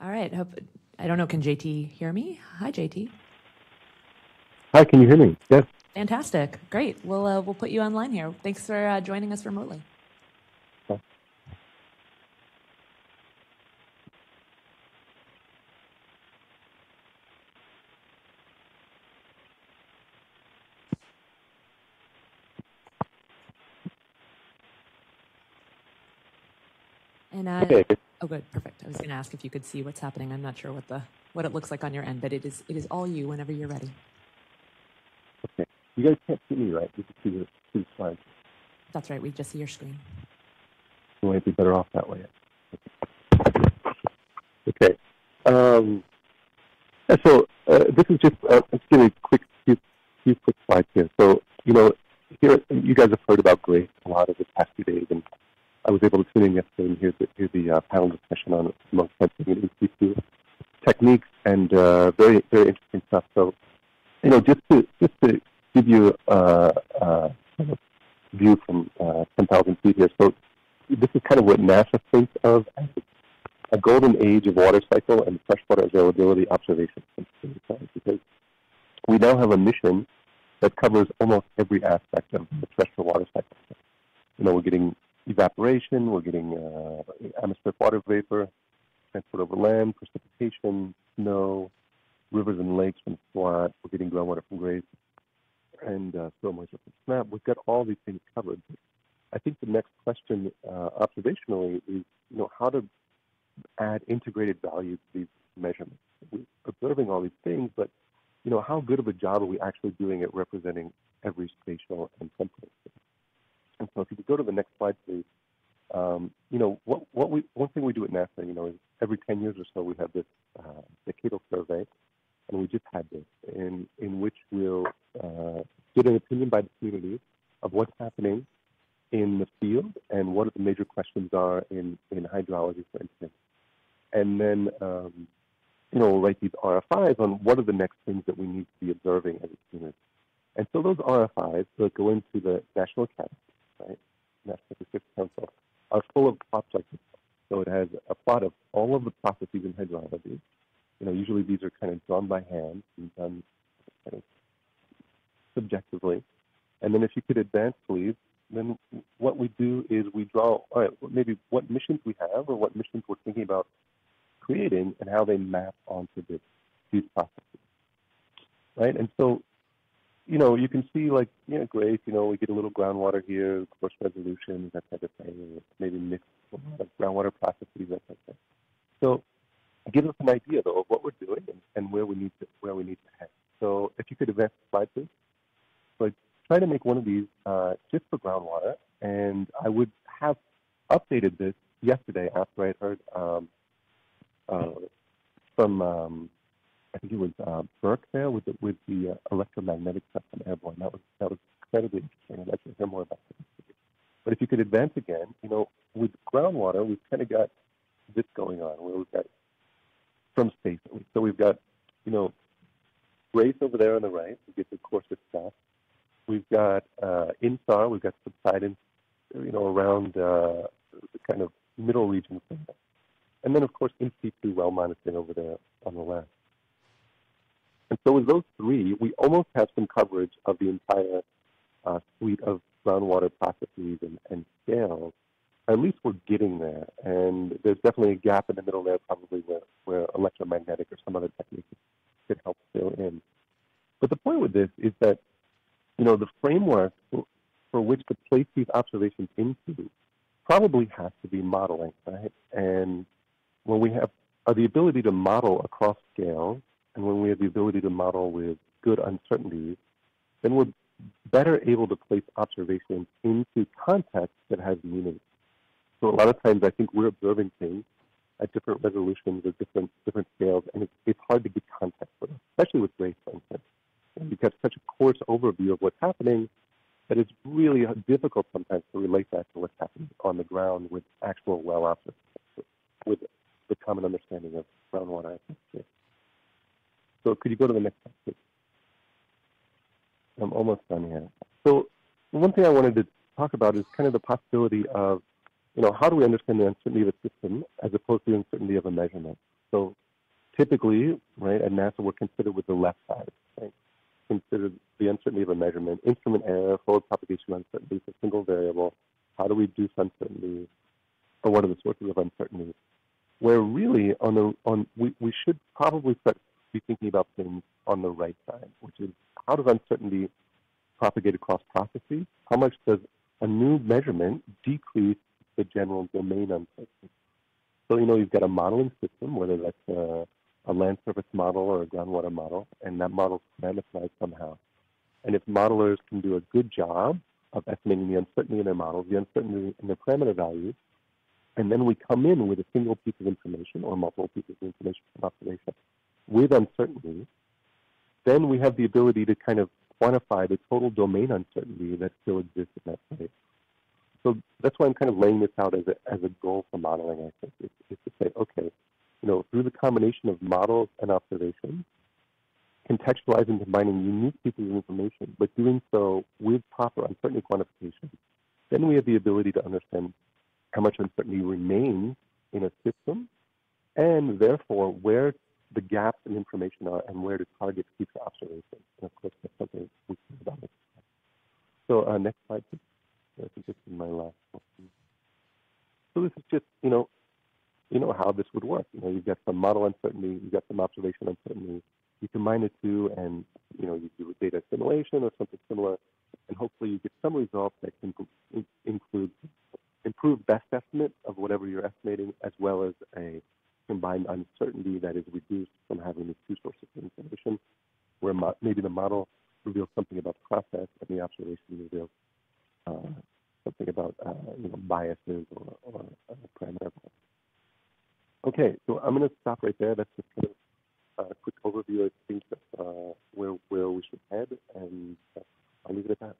All right. Hope, I don't know. Can JT hear me? Hi, JT. Hi, can you hear me? Yes. Fantastic. Great. We'll uh, we'll put you online here. Thanks for uh, joining us remotely. And uh, Okay. Oh, good, perfect. I was going to ask if you could see what's happening. I'm not sure what the what it looks like on your end, but it is it is all you whenever you're ready. Okay. You guys can't see me, right? You can see the, see the slides. That's right. We just see your screen. You might be better off that way. Okay. Um, so uh, this is just uh, let's give a quick few, few quick slides here. So you know, here you guys have heard about Grace a lot over the past few days, and I was able to tune in yesterday and hear the, hear the uh, panel discussion on remote sensing and in techniques and uh, very very interesting stuff. So you know, just to just to give you a, a kind view from uh, 10,000 feet here. So this is kind of what NASA thinks of as a golden age of water cycle and freshwater availability observations. Because we now have a mission that covers almost every aspect of the terrestrial water cycle. You know, we're getting evaporation, we're getting uh, atmospheric water vapor, transport over land, precipitation, snow, rivers and lakes from SWOT, we're getting groundwater from Grace, and uh, soil moisture from SMAP. We've got all these things covered. I think the next question uh, observationally is, you know, how to add integrated value to these measurements. We're observing all these things, but, you know, how good of a job are we actually doing at representing every spatial and temporal space? And so if you could go to the next slide, please. Um, you know, what, what we, one thing we do at NASA, you know, is every 10 years or so we have this uh, decadal survey, and we just had this, in, in which we'll uh, get an opinion by the community of what's happening in the field and what the major questions are in, in hydrology, for instance. And then, um, you know, we'll write these RFIs on what are the next things that we need to be observing as a community. And so those RFIs that go into the National Academy, right, Statistics Council, are full of plots. So it has a plot of all of the processes in hydrology. You know, usually these are kind of drawn by hand and done kind of subjectively. And then if you could advance, please, then what we do is we draw all right, maybe what missions we have or what missions we're thinking about creating and how they map onto this, these processes. Right? And so, you know, you can see like, know, great, you know, we get a little groundwater here, coarse resolution, that type of thing, maybe mix a lot of groundwater processes, that type of thing. So it gives us an idea though of what we're doing and, and where we need to where we need to head. So if you could advance the slide, please. So I try to make one of these uh, just for groundwater, and I would have updated this yesterday after I heard um, uh, from um, I think it was uh, Burke there with the, with the uh, electromagnetic stuff from airborne. That was that was incredibly interesting. I'd like to hear more about that. But if you could advance again, you know, with groundwater, we've kind of got this going on where we've got from space. So we've got, you know, Grace over there on the right. We get the course of stuff. We've got uh, INSAR. We've got subsidence, you know, around uh, the kind of middle regions there. And then, of course, in situ well monitoring over there on the left. So with those three, we almost have some coverage of the entire uh, suite of groundwater processes and, and scales. At least we're getting there. And there's definitely a gap in the middle there, probably where, where electromagnetic or some other technique could help fill in. But the point with this is that, you know, the framework for, for which to place these observations into probably has to be modeling, right? And when we have uh, the ability to model across scales, and when we have the ability to model with good uncertainties, then we're better able to place observations into context that has meaning. So a lot of times I think we're observing things at different resolutions or different different scales, and it's, it's hard to get context for them, especially with Grace, for instance. And you've got such a coarse overview of what's happening that it's really difficult sometimes to relate that to what's happening on the ground with actual well observations, with the common understanding of groundwater atmosphere. So could you go to the next slide, please? I'm almost done here. So one thing I wanted to talk about is kind of the possibility of you know, how do we understand the uncertainty of a system as opposed to the uncertainty of a measurement? So typically, right, at NASA, we're considered with the left side, right? Consider the uncertainty of a measurement, instrument error, forward propagation uncertainty for single variable. How do we reduce uncertainty? Or what are the sources of uncertainty? Where really, on the on, we, we should probably start be thinking about things on the right side, which is how does uncertainty propagate across processes? How much does a new measurement decrease the general domain uncertainty? So, you know, you've got a modeling system, whether that's a, a land surface model or a groundwater model, and that model is parameterized somehow. And if modelers can do a good job of estimating the uncertainty in their models, the uncertainty in their parameter values, and then we come in with a single piece of information or multiple pieces of information from observation with uncertainty, then we have the ability to kind of quantify the total domain uncertainty that still exists in that place. So that's why I'm kind of laying this out as a, as a goal for modeling, I think, is, is to say, okay, you know, through the combination of models and observations, contextualizing combining unique pieces of information, but doing so with proper uncertainty quantification, then we have the ability to understand how much uncertainty remains in a system, and therefore where the gaps in information are and where to target future observations. And of course, that's something we can about. So uh, next slide, please. This is my last. So this is just, you know, you know how this would work. You know, you've got some model uncertainty, you've got some observation uncertainty. You combine the two, and you know, you do a data assimilation or something similar, and hopefully you get some results that can include improved best estimate of whatever you're estimating, as well as a combined uncertainty that is reduced from having the two sources of information, where mo- maybe the model reveals something about the process and the observation reveals uh, something about uh, you know, biases or, or uh, parameters. Okay, so I'm going to stop right there. That's just kind of a quick overview of things uh, where, where we should head, and uh, I'll leave it at that.